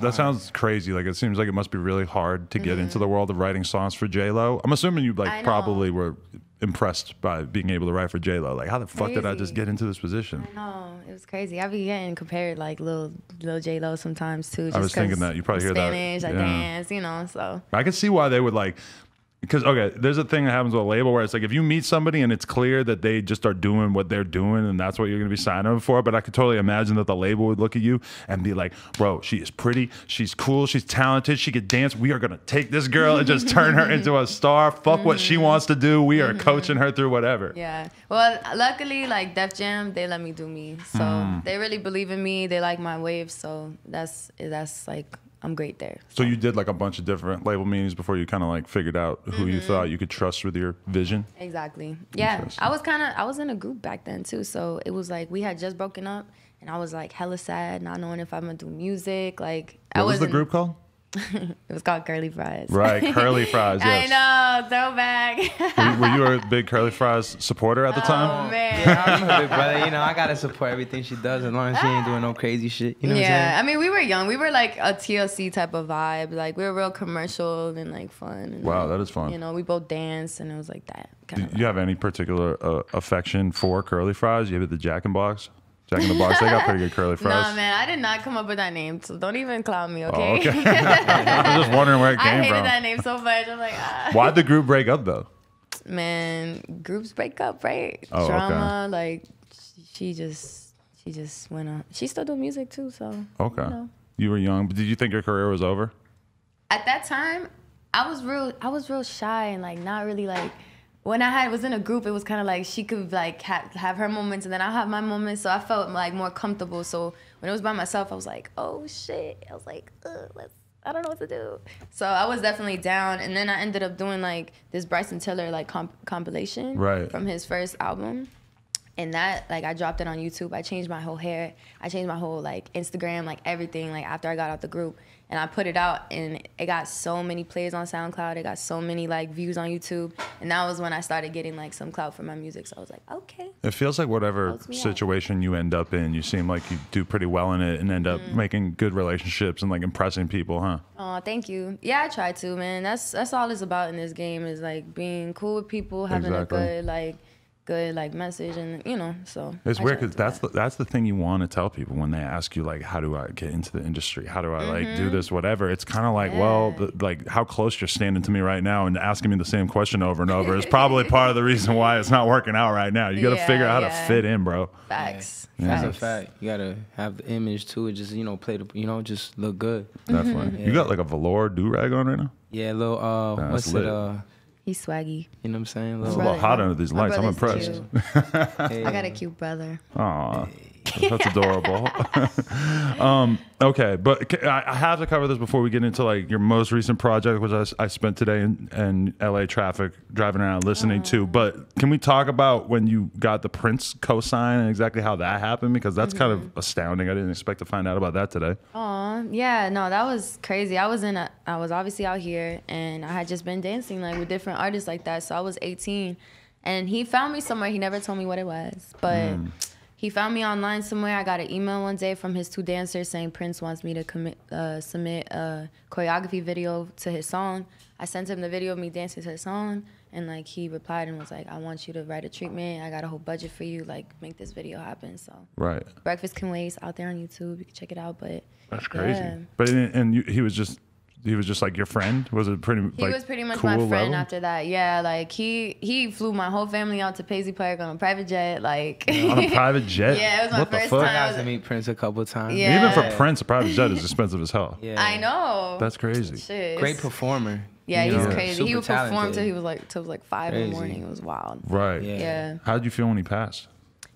that sounds crazy. Like it seems like it must be really hard to get into the world of writing songs for J Lo. I'm assuming you Mm-hmm. Like probably were impressed by being able to write for J Lo. Like how the fuck did I just get into this position? No, it was crazy. I be getting compared like little little J Lo sometimes too. Just was thinking that. You probably I'm hear that. Spanish, I dance, you know. So I can see why they would like because okay, there's a thing that happens with a label where it's like if you meet somebody and it's clear that they just are doing what they're doing and that's what you're gonna be signing them for. But I could totally imagine that the label would look at you and be like, "Bro, she is pretty, she's cool, she's talented, she could dance. We are gonna take this girl and just turn her into a star. Fuck what she wants to do. We are coaching her through whatever." yeah. Well, luckily, like Def Jam, they let me do me. So Mm. they really believe in me. They like my waves. So that's that's like I'm great there. So you did like a bunch of different label meetings before you kind of like figured out who Mm-hmm. you thought you could trust with your vision. Exactly. Yeah. I was kind of I was in a group back then too. So it was like we had just broken up, and I was like hella sad, not knowing if I'm gonna do music. Like I What was the group called? It was called Curly Fries. Right, Curly Fries. I know, throwback. Were, were you a big Curly Fries supporter at the time? oh man. Yeah, I'm her big brother. You know, I gotta support everything she does as long as she ain't doing no crazy shit. You know what I'm yeah, saying? I mean, we were young. We were like a TLC type of vibe. Like we were real commercial and like fun. And, Wow, like, that is fun. You know, we both danced, and it was like that. Kind Do you have any particular uh, affection for curly fries? You have the Jack in Box, Jack in the Box. They got pretty good curly fries. Nah, man, I did not come up with that name, so don't even clown me, Oh, okay? okay. I was just wondering where it I came hated from. that name so much. I'm like, ah. Why'd the group break up though? man, groups break up, right? Oh, okay. Drama, like she, she just, she just went on. She still do music too, so. Okay. You know. You were young, but did you think your career was over? at that time, I was real. I was real shy and like not really like. When I had was in a group, it was kind of like she could like ha- have her moments and then I have my moments. So I felt like more comfortable. So when it was by myself, I was like, oh shit. I was like, Ugh, let's. I don't know what to do. So I was definitely down, and then I ended up doing like this Bryson Tiller like comp- compilation Right. from his first album and that like i dropped it on youtube. I changed my whole hair. I changed my whole like instagram like everything like after i got out the group. And i put it out and it got so many plays on soundcloud. It got so many like views on youtube. And that was when i started getting like some clout for my music. So i was like okay. It feels like whatever me out. situation you end up in, you seem like you do pretty well in it and end up mm-hmm. making good relationships and like impressing people, huh? oh thank you. Yeah i try to man. That's that's all it's about in this game is like being cool with people having Exactly. a good like good like message and you know so It's I weird because that's that. the, that's the thing you want to tell people when they ask you like, how do I get into the industry? How do I like do this? Whatever. It's kind of like, well, Mm-hmm. The, like how close you're standing to me right now and asking me the same question over and over is probably part of the reason why it's not working out right now. You got to Yeah, figure out how to fit in, bro. facts That's a fact. You gotta have the image too. It just you know play the you know just look good. Definitely. You got like a velour do rag on right now. Yeah, little uh, That's what's lit. it uh, he's swaggy you know what I'm saying? It's a Little, Brother. hot under these lights. I'm impressed. hey, I got a cute brother. Aw, that's adorable. um, okay, but I I have to cover this before we get into like your most recent project, which I spent today in, in LA traffic driving around listening to. But can we talk about when you got the Prince cosign and exactly how that happened? Because that's kind of astounding. I didn't expect to find out about that today. Aw, yeah, no, that was crazy. I was in a, I was obviously out here, and I had just been dancing like with different artists like that. So I was 18, and he found me somewhere. He never told me what it was, but he found me online somewhere. I got an email one day from his two dancers saying Prince wants me to commit, uh, submit a choreography video to his song. I sent him the video of me dancing to his song, and like he replied and was like, "I want you to write a treatment. I got a whole budget for you. Like make this video happen." So. Right. Breakfast Can Wait out there on YouTube. You can check it out. But That's crazy. Yeah. But and and you, he was just he was just like your friend. Was it pretty? He like, was pretty much cool my friend level? after that. Yeah, like he he flew my whole family out to Paisley Park on a private jet. Like on a private jet. Yeah, it was my what the first fuck? I time. got to meet Prince a couple times. Yeah. Even for Prince, a private jet is expensive as hell. yeah. I know. That's crazy. Shit. Great performer. Yeah, he's know, crazy. He super would perform till he was like till like five in the morning. It was wild. Right. Yeah. Yeah. How did you feel when he passed?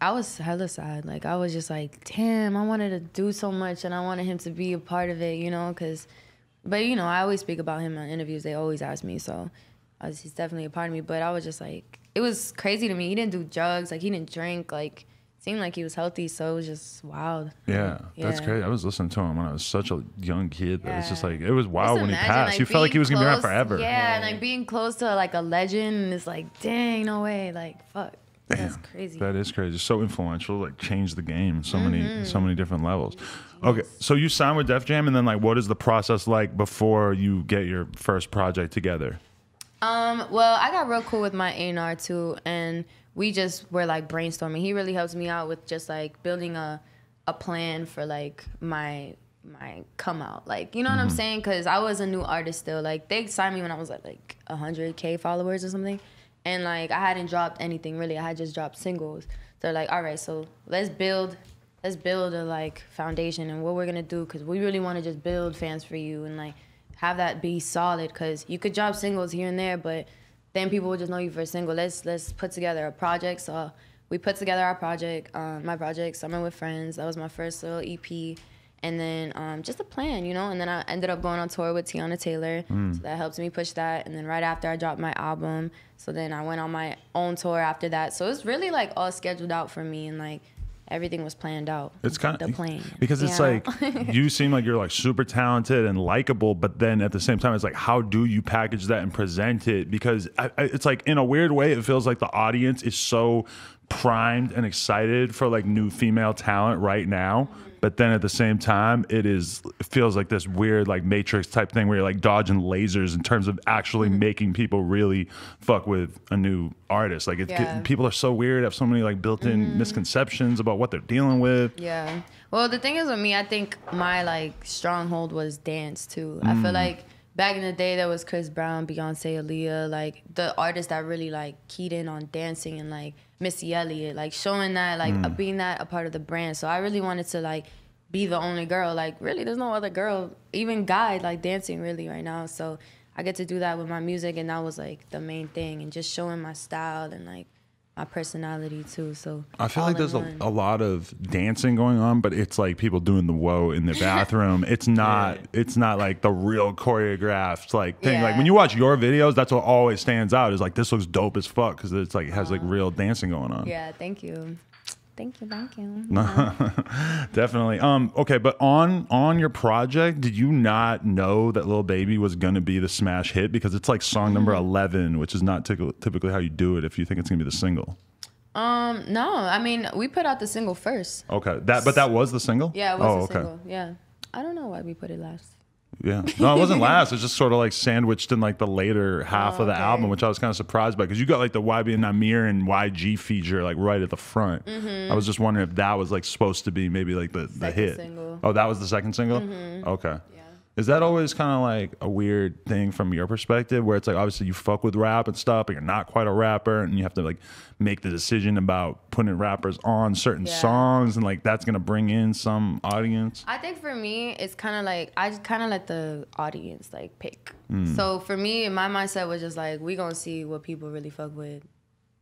I was hella sad. Like I was just like, damn, I wanted to do so much, and I wanted him to be a part of it, you know, because. But you know, I always speak about him in interviews. They always ask me, so I was, he's definitely a part of me. But I was just like, it was crazy to me. He didn't do drugs, like he didn't drink, like seemed like he was healthy. So it was just wild. Yeah, that's crazy. I was listening to him when I was such a young kid. But it's just like it was wild Just when he passed. like, you felt like he being was gonna be around close- forever. Yeah, and like being close to like a legend, and it's like, dang, no way, like fuck. That's crazy. That is crazy. So influential, like changed the game so many so many different levels. Okay, so you signed with Def Jam, and then like, what is the process like before you get your first project together? Um, well, I got real cool with my A&R too, and we just were like brainstorming. He really helps me out with just like building a a plan for like my my come out. Like, you know what I'm saying? Cuz I was a new artist still. Like they signed me when I was at like 100k followers or something. And like I hadn't dropped anything really. I had just dropped singles. They're like, "All right, so let's build let's build a like foundation and what we're to do cuz we really want to just build fans for you and like have that be solid cuz you could drop singles here and there, but then people will just know you for a single. Let's let's put together a project. So we put together our project, um, my project, Summer with Friends. That was my first little EP, and then um, just a plan, you know. And then I ended up going on tour with Teyana Taylor, so that helped me push that. And then right after I dropped my album, so then I went on my own tour after that. So it's really like all scheduled out for me, and like everything was planned out. It's kind of the plan because it's Yeah. like you seem like you're like super talented and likable, but then at the same time, it's like how do you package that and present it? Because I, I, it's like in a weird way, it feels like the audience is so primed and excited for like new female talent right now. But then at the same time, it is it feels like this weird like Matrix type thing where you're like dodging lasers in terms of actually Mm-hmm. making people really fuck with a new artist. Like it's Yeah. Mm-hmm. people are so weird, have so many like built-in misconceptions about what they're dealing with. Yeah. Well, the thing is with me, I think my like stronghold was dance too. I Mm. feel like back in the day there was Chris Brown, Beyonce, Aaliyah, like the artists that really like keyed in on dancing and like Missy Elliott, like showing that like Mm. being that a part of the brand. So I really wanted to like be the only girl. Like really, there's no other girl, even guy, like dancing really right now. So I get to do that with my music, and that was like the main thing, and just showing my style and like my personality too. So I feel like there's a, a lot of dancing going on, but it's like people doing the whoa in the bathroom. It's not it's not like the real choreographed like thing. Like when you watch your videos, that's what always stands out is like this looks dope as fuck because it's like it has like uh-huh. real dancing going on. Yeah, thank you. Thank you, thank you. Definitely. Um. Okay, but on on your project, did you not know that "Little Baby" was gonna be the smash hit because it's like song number Mm-hmm. eleven, which is not typically how you do it if you think it's gonna be the single. Um, no, I mean we put out the single first. Okay, that but that was the single. Yeah, it was oh, a okay. single. Yeah. I don't know why we put it last. Yeah. No, it wasn't last. It's just sort of like sandwiched in like the later half Oh, of the okay. album, which I was kind of surprised by because you got like the YBN Nahmir and YG feature like right at the front. I was just wondering if that was like supposed to be maybe like the, the Mm-hmm. Hit. single. Mm-hmm. Oh, that was the second single? Okay. Is that always kind of like a weird thing from your perspective where it's like obviously you fuck with rap and stuff, but you're not quite a rapper and you have to like make the decision about putting rappers on certain Yeah. songs and like that's going to bring in some audience? I think for me, it's kind of like I just kind of let the audience like pick. Mm. So for me, my mindset was just like we gonna see what people really fuck with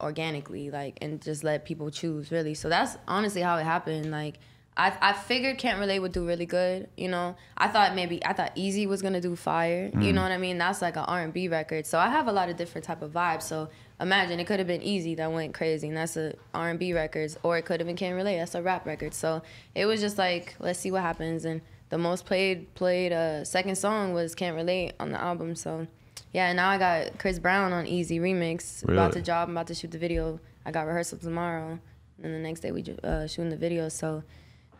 organically, like, and just let people choose really. So that's honestly how it happened. Like, I I figured Can't Relate would do really good. You know, I thought maybe I thought Easy was gonna do fire. You know what I mean? That's like an R and B record. So I have a lot of different type of vibes. So imagine it could have been Easy that went crazy, and that's a R and B records, or it could have been Can't Relate. That's a rap record. So it was just like let's see what happens. And the most played played uh, second song was Can't Relate on the album. So yeah, and now I got Chris Brown on Easy remix. About to job, I'm about to shoot the video. I got rehearsal tomorrow, and the next day we uh, shooting the video. So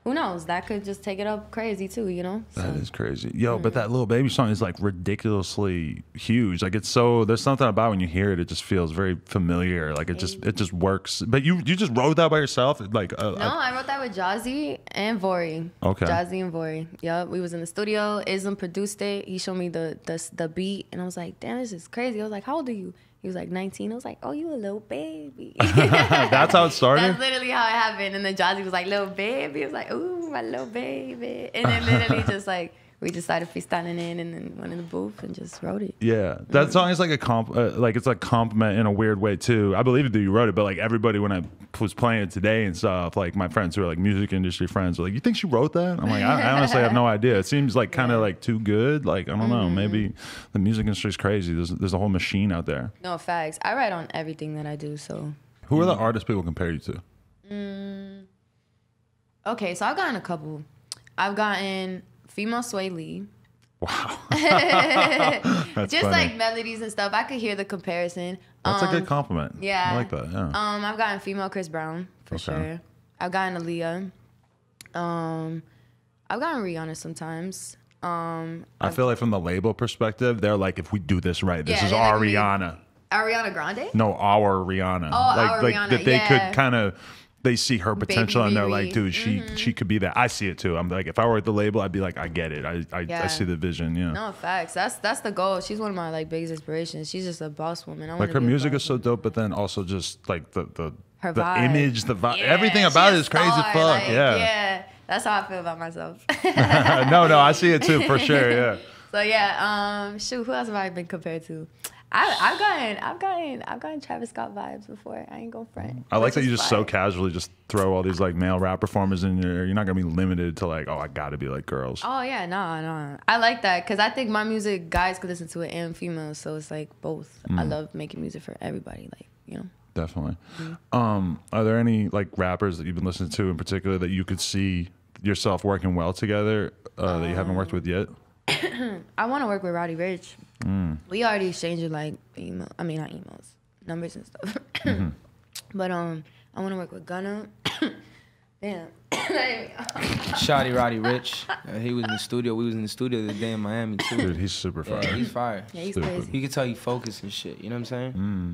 who knows? That could just take it up crazy too. You know? That So, is crazy. Yo, but that little baby song is like ridiculously huge. Like it's so there's something about when you hear it, it just feels very familiar. Like it just it just works. But you you just wrote that by yourself? Like uh, no, I wrote that with Jazzy and Vori. Okay. Jazzy and Vori. Yup, we was in the studio. Islam produced it. He showed me the the the beat, and I was like, damn, this is crazy. I was like, how old are you? He was like 19. I was like, oh, you a little baby. that's how it started. That's literally how it happened. And then Jazzy was like, little baby. He was like, ooh, my little baby. And then literally just like, we started freestyling in and then went in the booth and just wrote it. Yeah, that song is like a comp, uh, like it's like compliment in a weird way too. I believe that you wrote it, but like everybody when I was playing it today and stuff, like my friends who are like music industry friends were like, "You think she wrote that?" I'm like, I, I honestly have no idea. It seems like kind of like too good. Like I don't know, maybe the music industry is crazy. There's there's a whole machine out there. No facts. I write on everything that I do. So, Who are the artists people compare you to? okay. So I've gotten a couple. I've gotten female Swae Lee. Wow. Just funny. like melodies and stuff. I could hear the comparison. That's a Um, good compliment. yeah. I like that. Yeah. Um, I've gotten female Chris Brown for Okay. sure. I've gotten Aaliyah. Um, I've gotten Rihanna sometimes. Um, I feel like from the label perspective, they're like, if we do this right, this Yeah, is our. Rihanna. Ariana Grande. No, our Rihanna. Oh, like our like Rihanna, that they yeah. could kind of they see her potential and they're like, dude, she she could be that. I see it too. I'm like, if I were at the label, I'd be like, I get it. I I, I see the vision. Yeah. No facts. That's that's the goal. She's one of my like biggest inspirations. She's just a boss woman. I like her music is so dope, but then also just like the the Her the vibe. image, the vibe, Yeah, everything about it is crazy star, fuck. like, yeah. yeah. That's how I feel about myself. no, no, I see it too for sure. Yeah. so yeah, um, shoot, who else have I been compared to? I, I've gotten, I've gotten, I've gotten Travis Scott vibes before. I ain't gonna front. I like that you just so casually just throw all these like male rap performers in there. You're not gonna be limited to like, oh, I gotta be like girls. Oh yeah, no, no. I like that because I think my music, guys could listen to it and females, so it's like both. Mm. I love making music for everybody, like you know. Definitely. Mm-hmm. Um, are there any like rappers that you've been listening to in particular that you could see yourself working well together uh, that you haven't worked with yet? I want to work with Roddy Ricch. Mm. We already exchanged like email. I mean, not emails, numbers and stuff. Mm-hmm. but um, I want to work with Gunna. Damn. Shotty Roddy Ricch. Uh, he was in the studio. We was in the studio the day in Miami too. Dude, he's super Yeah, fire. he's fire. yeah, he's Stupid. crazy. You can tell he focused and shit. You know what I'm saying?